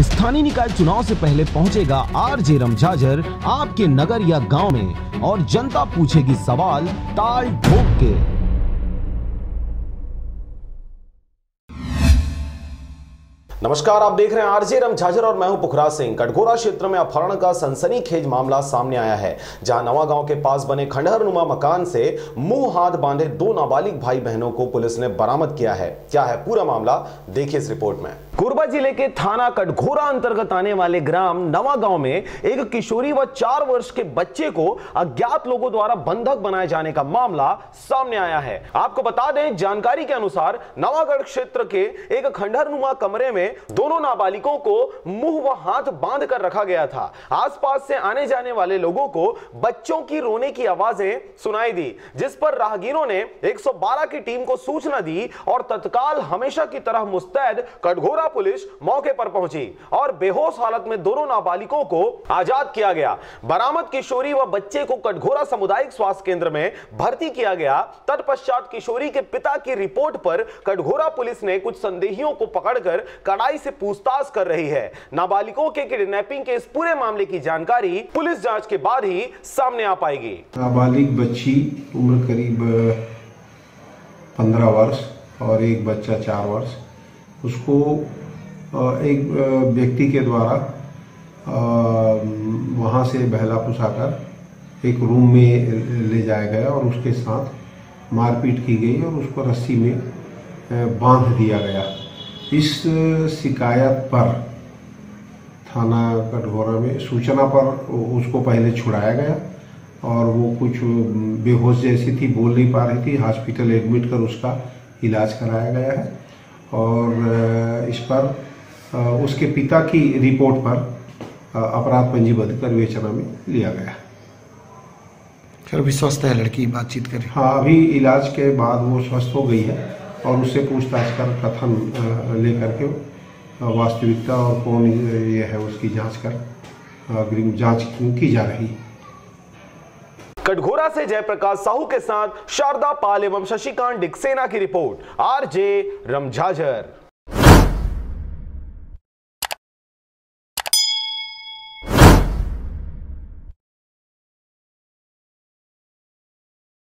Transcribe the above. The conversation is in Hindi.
स्थानीय निकाय चुनाव से पहले पहुंचेगा आर जे रमझाझर आपके नगर या गाँव में, और जनता पूछेगी सवाल ताल ठोक के। नमस्कार, आप देख रहे हैं आरजे राम झाझर और मैं हूँ पुखराज सिंह। कटघोरा क्षेत्र में अपहरण का सनसनीखेज मामला सामने आया है, जहाँ नवा गाँव के पास बने खंडहर नुमा मकान से मुँह हाथ बांधे दो नाबालिग भाई बहनों को पुलिस ने बरामद किया है। क्या है पूरा मामला? देखिए इस रिपोर्ट में। कोरबा ज़िले के थाना कटघोरा अंतर्गत आने वाले ग्राम नवा गाँव में एक किशोरी व चार वर्ष के बच्चे को अज्ञात लोगों द्वारा बंधक बनाए जाने का मामला सामने आया है। आपको बता दें, जानकारी के अनुसार नवागढ़ क्षेत्र के एक खंडहर नुमा कमरे में दोनों नाबालिगों को मुँह व हाथ बाँध कर रखा गया था। आसपास से आने जाने वाले लोगों को बच्चों की रोने की आवाज़ें सुनाई दी, जिस पर राहगीरों ने 112 की टीम को सूचना दी और तत्काल हमेशा की तरह मुस्तैद कटघोरा पुलिस मौके पर पहुँची और बेहोश हालत में दोनों नाबालिगों को आज़ाद किया गया। बरामद किशोरी व बच्चे को कटघोरा सामुदायिक स्वास्थ्य केंद्र में भर्ती किया गया। तत्पश्चात किशोरी के पिता की रिपोर्ट पर कटघोरा पुलिस ने कुछ संदेहियों को पकड़कर कड़ाई से पूछताछ कर रही है। नाबालिगों के किडनैपिंग के इस पूरे मामले की जानकारी पुलिस जाँच के बाद ही सामने आ पाएगी। नाबालिग बच्ची उम्र करीब पंद्रह वर्ष और एक बच्चा चार वर्ष। उसको एक व्यक्ति के द्वारा वहाँ से बहला पुसाकर एक रूम में ले जाया गया और उसके साथ मारपीट की गई और उसको रस्सी में बाँध दिया गया। इस शिकायत पर थाना कटघोरा में सूचना पर उसको पहले छुड़ाया गया और वो कुछ बेहोश जैसी थी बोल नहीं पा रही थी हॉस्पिटल एडमिट कर उसका इलाज कराया गया है। और इस पर उसके पिता की रिपोर्ट पर अपराध पंजीबद्ध कर विवेचना में लिया गया। फिर अभी स्वस्थ है लड़की बातचीत करें। हाँ अभी इलाज के बाद वो स्वस्थ हो गई है। और उससे पूछताछ कर कथन लेकर के वास्तविकता और कौन ये है उसकी जाँच कर जाँच की जा रही कटघोरा से जयप्रकाश साहू के साथ शारदा पाल एवं शशिकांत डिक्सेना की रिपोर्ट, आरजे रमझाझर।